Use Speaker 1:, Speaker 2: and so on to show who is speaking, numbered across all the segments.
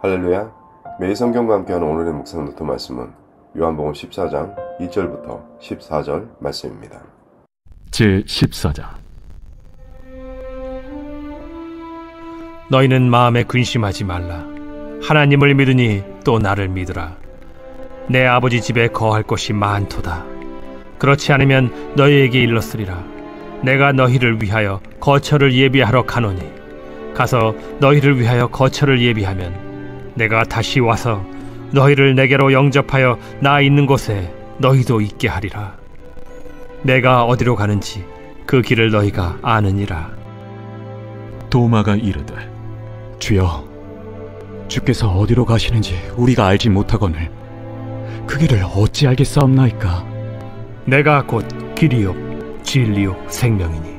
Speaker 1: 할렐루야. 매일 성경과 함께하는 오늘의 묵상 노트 말씀은 요한복음 14장 2절부터 14절 말씀입니다.
Speaker 2: 제 14장
Speaker 3: 너희는 마음에 근심하지 말라. 하나님을 믿으니 또 나를 믿으라. 내 아버지 집에 거할 곳이 많도다. 그렇지 않으면 너희에게 일렀으리라. 내가 너희를 위하여 거처를 예비하러 가노니 가서 너희를 위하여 거처를 예비하면 내가 다시 와서 너희를 내게로 영접하여 나 있는 곳에 너희도 있게 하리라. 내가 어디로 가는지 그 길을 너희가 아느니라.
Speaker 2: 도마가 이르되 주여 주께서 어디로 가시는지 우리가 알지 못하거늘 그 길을 어찌 알겠사옵나이까
Speaker 3: 내가 곧 길이요 진리요 생명이니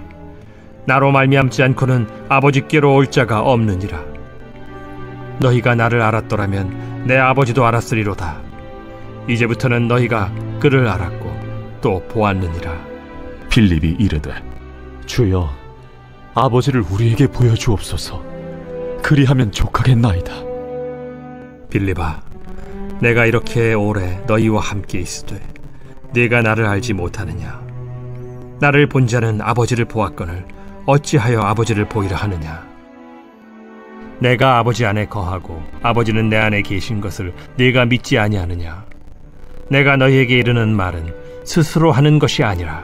Speaker 3: 나로 말미암지 않고는 아버지께로 올 자가 없느니라. 너희가 나를 알았더라면 내 아버지도 알았으리로다. 이제부터는 너희가 그를 알았고 또 보았느니라.
Speaker 2: 빌립이 이르되 주여 아버지를 우리에게 보여주옵소서 그리하면 족하겠나이다
Speaker 3: 빌립아, 내가 이렇게 오래 너희와 함께 있으되 네가 나를 알지 못하느냐? 나를 본 자는 아버지를 보았거늘 어찌하여 아버지를 보이라 하느냐? 내가 아버지 안에 거하고 아버지는 내 안에 계신 것을 네가 믿지 아니하느냐? 내가 너희에게 이르는 말은 스스로 하는 것이 아니라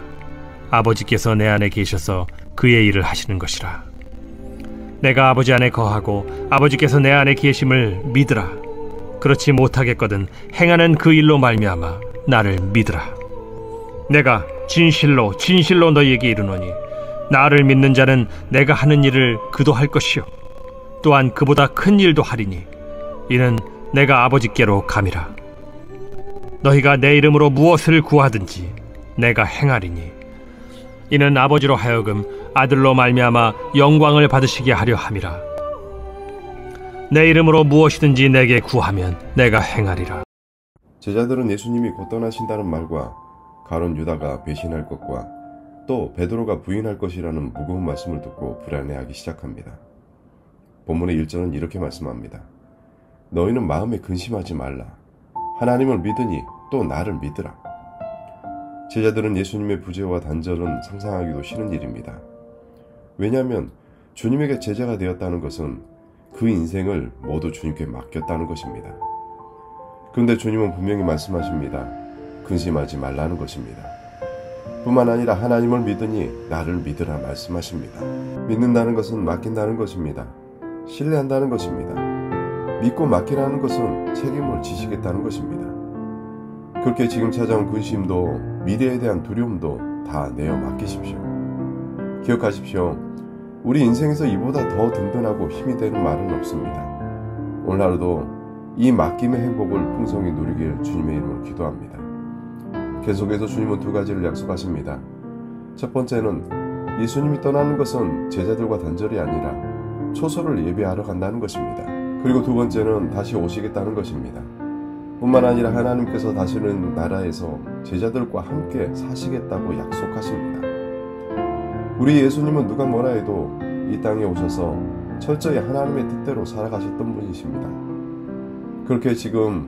Speaker 3: 아버지께서 내 안에 계셔서 그의 일을 하시는 것이라. 내가 아버지 안에 거하고 아버지께서 내 안에 계심을 믿으라. 그렇지 못하겠거든 행하는 그 일로 말미암아 나를 믿으라. 내가 진실로 진실로 너희에게 이르노니 나를 믿는 자는 내가 하는 일을 그도 할 것이요 또한 그보다 큰 일도 하리니 이는 내가 아버지께로 감이라. 너희가 내 이름으로 무엇을 구하든지 내가 행하리니 이는 아버지로 하여금 아들로 말미암아 영광을 받으시게 하려 함이라. 내 이름으로 무엇이든지 내게 구하면 내가 행하리라.
Speaker 1: 제자들은 예수님이 곧 떠나신다는 말과 가론 유다가 배신할 것과 또 베드로가 부인할 것이라는 무거운 말씀을 듣고 불안해하기 시작합니다. 본문의 1절은 이렇게 말씀합니다. 너희는 마음에 근심하지 말라. 하나님을 믿으니 또 나를 믿으라. 제자들은 예수님의 부재와 단절은 상상하기도 싫은 일입니다. 왜냐하면 주님에게 제자가 되었다는 것은 그 인생을 모두 주님께 맡겼다는 것입니다. 그런데 주님은 분명히 말씀하십니다. 근심하지 말라는 것입니다. 뿐만 아니라 하나님을 믿으니 나를 믿으라 말씀하십니다. 믿는다는 것은 맡긴다는 것입니다. 신뢰한다는 것입니다. 믿고 맡기라는 것은 책임을 지시겠다는 것입니다. 그렇게 지금 찾아온 근심도 미래에 대한 두려움도 다 내어 맡기십시오. 기억하십시오. 우리 인생에서 이보다 더 든든하고 힘이 되는 말은 없습니다. 오늘 하루도 이 맡김의 행복을 풍성히 누리길 주님의 이름으로 기도합니다. 계속해서 주님은 두 가지를 약속하십니다. 첫 번째는 예수님이 떠나는 것은 제자들과 단절이 아니라 초소를 예배하러 간다는 것입니다. 그리고 두 번째는 다시 오시겠다는 것입니다. 뿐만 아니라 하나님께서 다시는 나라에서 제자들과 함께 사시겠다고 약속하십니다. 우리 예수님은 누가 뭐라 해도 이 땅에 오셔서 철저히 하나님의 뜻대로 살아가셨던 분이십니다. 그렇게 지금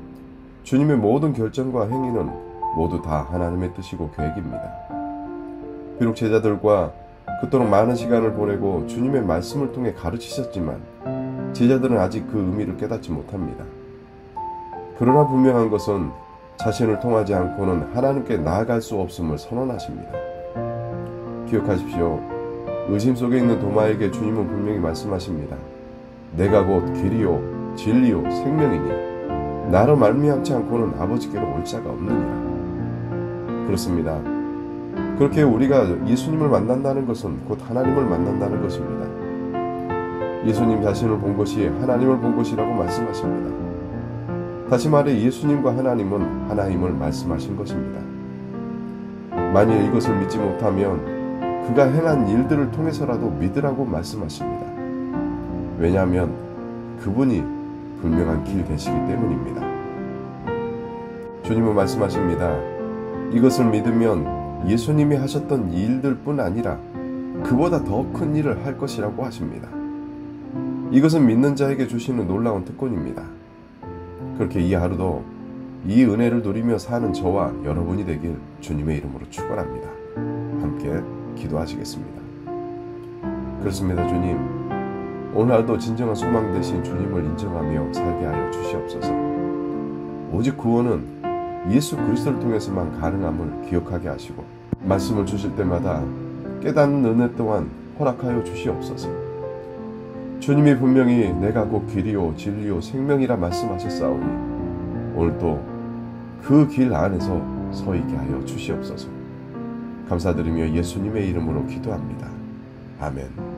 Speaker 1: 주님의 모든 결정과 행위는 모두 다 하나님의 뜻이고 계획입니다. 비록 제자들과 그토록 많은 시간을 보내고 주님의 말씀을 통해 가르치셨지만 제자들은 아직 그 의미를 깨닫지 못합니다. 그러나 분명한 것은 자신을 통하지 않고는 하나님께 나아갈 수 없음을 선언하십니다. 기억하십시오. 의심 속에 있는 도마에게 주님은 분명히 말씀하십니다. 내가 곧 길이요 진리요 생명이니 나로 말미암지 않고는 아버지께로 올 자가 없느니라. 그렇습니다. 그렇게 우리가 예수님을 만난다는 것은 곧 하나님을 만난다는 것입니다. 예수님 자신을 본 것이 하나님을 본 것이라고 말씀하십니다. 다시 말해 예수님과 하나님은 하나임을 말씀하신 것입니다. 만일 이것을 믿지 못하면 그가 행한 일들을 통해서라도 믿으라고 말씀하십니다. 왜냐하면 그분이 분명한 길 되시기 때문입니다. 주님은 말씀하십니다. 이것을 믿으면 예수님이 하셨던 일들 뿐 아니라 그보다 더 큰 일을 할 것이라고 하십니다. 이것은 믿는 자에게 주시는 놀라운 특권입니다. 그렇게 이 하루도 이 은혜를 누리며 사는 저와 여러분이 되길 주님의 이름으로 축원합니다. 함께 기도하시겠습니다. 그렇습니다, 주님. 오늘도 진정한 소망 되신 주님을 인정하며 살게 하여 주시옵소서. 오직 구원은 예수 그리스도를 통해서만 가능함을 기억하게 하시고 말씀을 주실 때마다 깨닫는 은혜 또한 허락하여 주시옵소서. 주님이 분명히 내가 곧 길이요 진리요 생명이라 말씀하셨사오니 오늘도 그 길 안에서 서 있게 하여 주시옵소서. 감사드리며 예수님의 이름으로 기도합니다. 아멘.